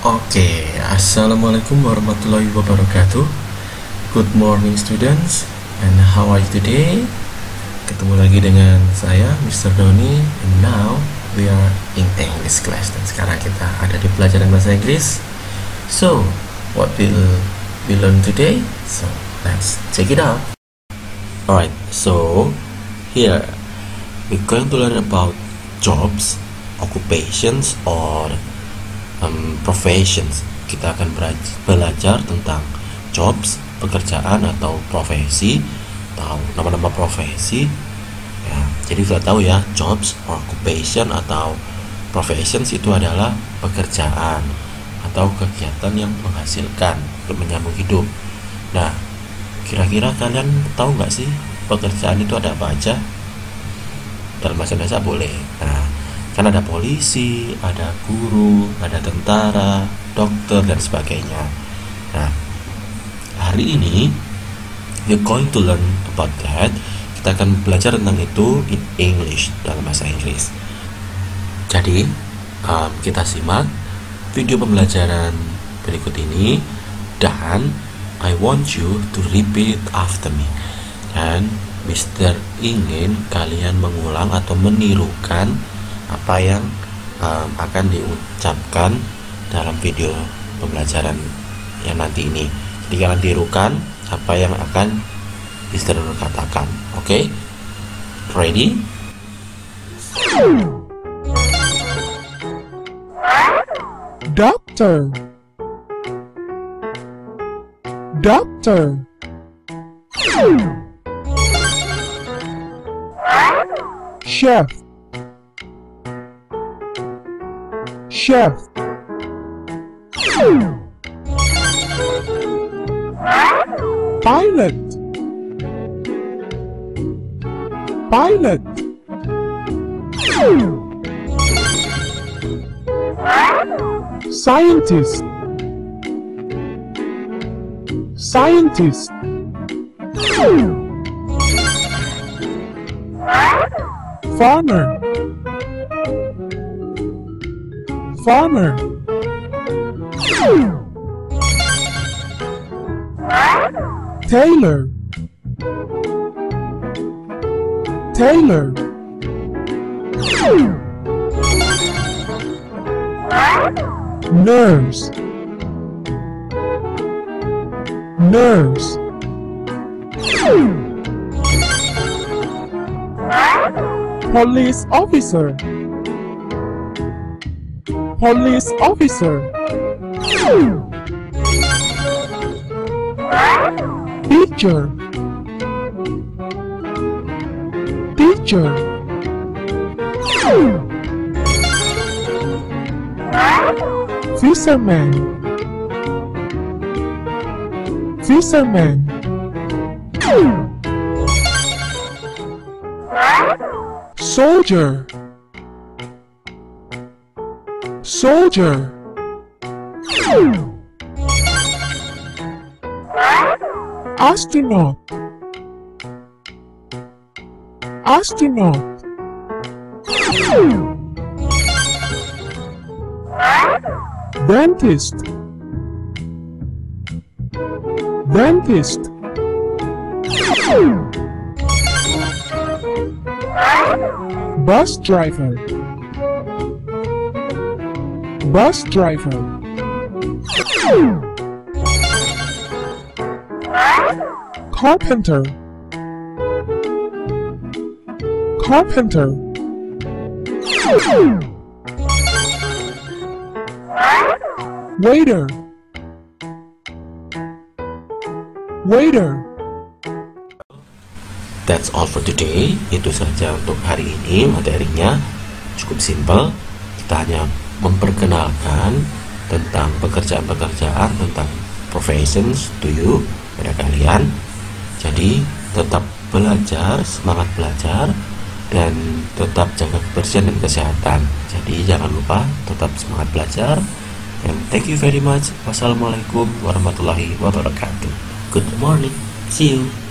Assalamualaikum warahmatullahi wabarakatuh Good morning students And how are you today? Ketemu lagi dengan saya Mr. Doni And now we are in English class Dan sekarang kita ada di pelajaran bahasa Inggris So, what will we learn today? So, let's check it out Alright, so here we're going to learn about jobs, occupations, or um, professions. Kita akan belajar tentang jobs, pekerjaan atau profesi atau nama-nama profesi. Ya jadi sudah tahu ya jobs occupation atau professions itu adalah pekerjaan atau kegiatan yang menghasilkan untuk menyambung hidup. Nah kira-kira kalian tahu nggak sih pekerjaan itu ada apa aja? Dalam bahasa Indonesia boleh. Nah kan ada polisi, ada guru, ada tentara, dokter dan sebagainya. Nah, hari ini we're going to learn about that. Kita akan belajar tentang itu in English dalam bahasa Inggris. Jadi, um, kita simak video pembelajaran berikut ini dan I want you to repeat after me. Dan Mister ingin kalian mengulang atau menirukan apa yang um, akan diucapkan dalam video pembelajaran yang nanti ini. Jadi kalian tirukan apa yang akan Mister katakan. Oke? Okay? Ready? Doctor Doctor Chef chef. Pilot. Pilot. Scientist. Scientist. Farmer farmer. Taylor Taylor nurse. Nurse. Police officer police officer. Teacher. Teacher. Fisherman. Fisherman. Soldier soldier. Astronaut. Astronaut. Dentist. Dentist. Bus driver bus driver carpenter carpenter waiter waiter That's all for today. Itu saja untuk hari ini materinya. Cukup simpel. Kita hanya memperkenalkan tentang pekerjaan-pekerjaan, tentang professions to you pada kalian. Jadi tetap belajar, semangat belajar dan tetap jaga kebersihan dan kesehatan. Jadi jangan lupa tetap semangat belajar. And thank you very much. Wassalamualaikum warahmatullahi wabarakatuh. Good morning. See you.